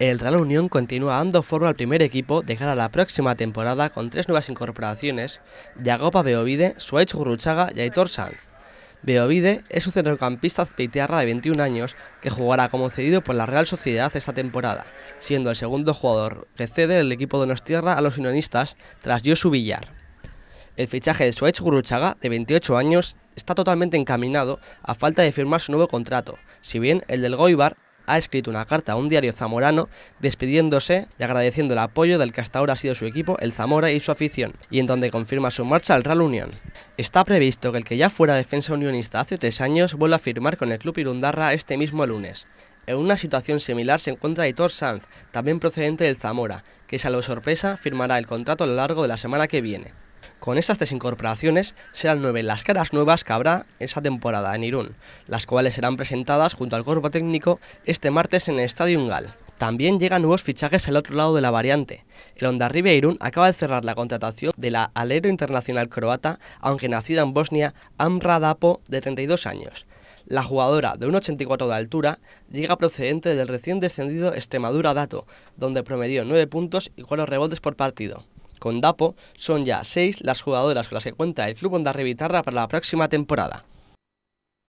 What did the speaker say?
El Real Unión continúa dando forma al primer equipo de cara a la próxima temporada con tres nuevas incorporaciones, Yagopa Beovide, Suárez Gurruchaga y Aitor Sanz. Beovide es un centrocampista de 21 años que jugará como cedido por la Real Sociedad esta temporada, siendo el segundo jugador que cede el equipo de Nostierra a los unionistas tras Josu Villar. El fichaje de Suárez Gurruchaga, de 28 años, está totalmente encaminado a falta de firmar su nuevo contrato, si bien el del Goibar ha escrito una carta a un diario zamorano despidiéndose y agradeciendo el apoyo del que hasta ahora ha sido su equipo, el Zamora y su afición, y en donde confirma su marcha al Real Unión. Está previsto que el que ya fuera defensa unionista hace tres años vuelva a firmar con el club Irundarra este mismo lunes. En una situación similar se encuentra Aitor Sanz, también procedente del Zamora, que salvo sorpresa firmará el contrato a lo largo de la semana que viene. Con estas tres incorporaciones serán nueve las caras nuevas que habrá esa temporada en Irún, las cuales serán presentadas junto al cuerpo técnico este martes en el Estadio Ungal. También llegan nuevos fichajes al otro lado de la variante. El Ondarribia Irún acaba de cerrar la contratación de la alero internacional croata, aunque nacida en Bosnia, Amra Dapo, de 32 años. La jugadora de 1,84 de altura llega procedente del recién descendido Extremadura Dato, donde promedió 9 puntos y 4 rebotes por partido. Con Dapo son ya seis las jugadoras con las que cuenta el club Ondarribitarra para la próxima temporada.